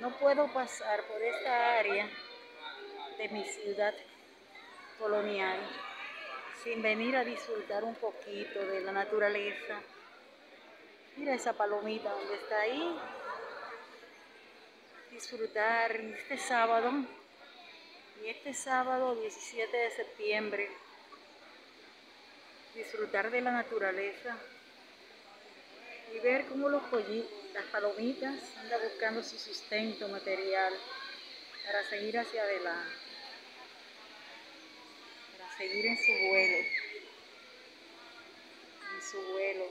No puedo pasar por esta área de mi ciudad colonial sin venir a disfrutar un poquito de la naturaleza. Mira esa palomita donde está ahí. Disfrutar este sábado y este sábado 17 de septiembre. Disfrutar de la naturaleza y ver cómo los pollitos, las palomitas andan buscando su sustento material para seguir hacia adelante, para seguir en su vuelo, en su vuelo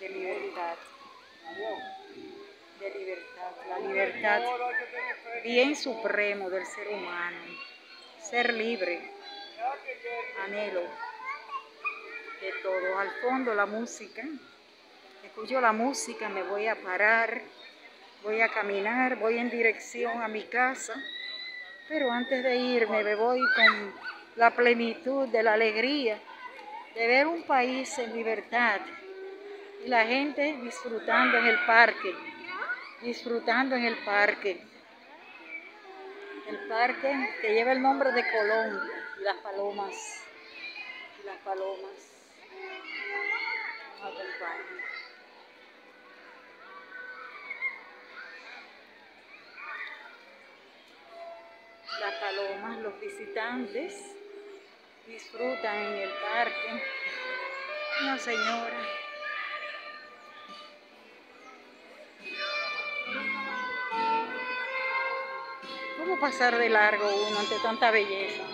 de libertad, de libertad, la libertad bien supremo del ser humano, ser libre, anhelo de todo, al fondo la música escucho la música, me voy a parar, voy a caminar, voy en dirección a mi casa, pero antes de irme me voy con la plenitud de la alegría de ver un país en libertad y la gente disfrutando en el parque, disfrutando en el parque. El parque que lleva el nombre de Colón y las palomas, y las palomas nos acompañan. Palomas, los visitantes disfrutan en el parque. Una señora. ¿Cómo pasar de largo uno ante tanta belleza?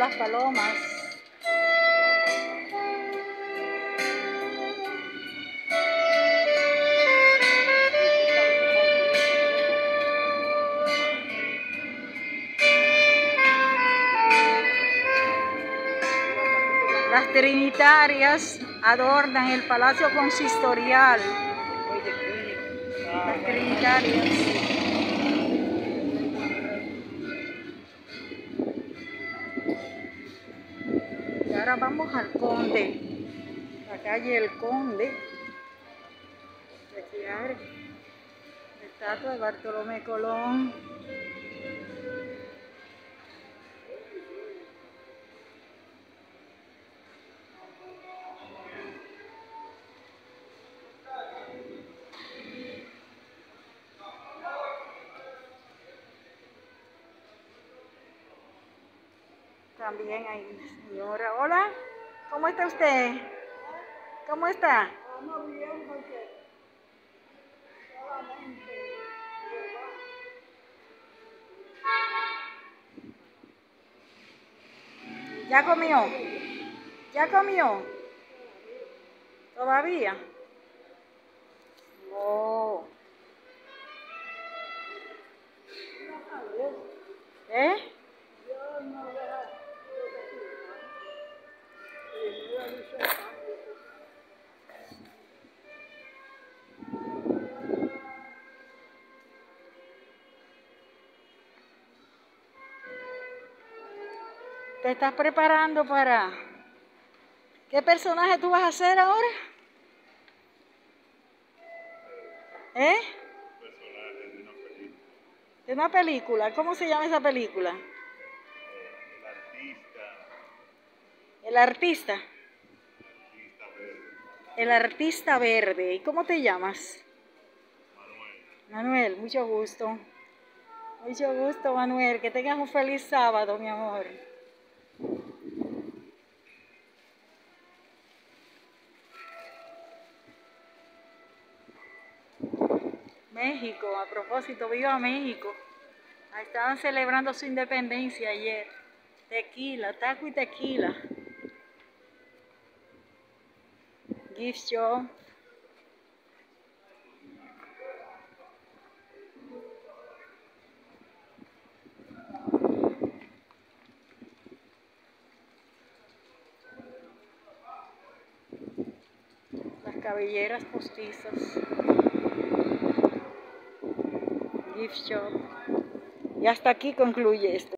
Las palomas. Las trinitarias adornan el palacio consistorial. Las trinitarias. Vamos al Conde, la calle El Conde, la estatua de Bartolomé Colón. También hay señora. Hola, ¿cómo está usted? ¿Cómo está? bien porque ¿Ya comió? ¿Ya comió? ¿Todavía? Oh. ¿Eh? Te estás preparando para... ¿Qué personaje tú vas a hacer ahora? ¿Eh? De una película. ¿Cómo se llama esa película? El el artista, artista. artista verde, El artista verde. ¿Y cómo te llamas? Manuel. Manuel, mucho gusto. Mucho gusto, Manuel. Que tengas un feliz sábado, mi amor. México, a propósito, viva México. Estaban celebrando su independencia ayer. Tequila, taco y tequila. Gift shop. Las cabelleras postizas. Y hasta aquí concluye esto.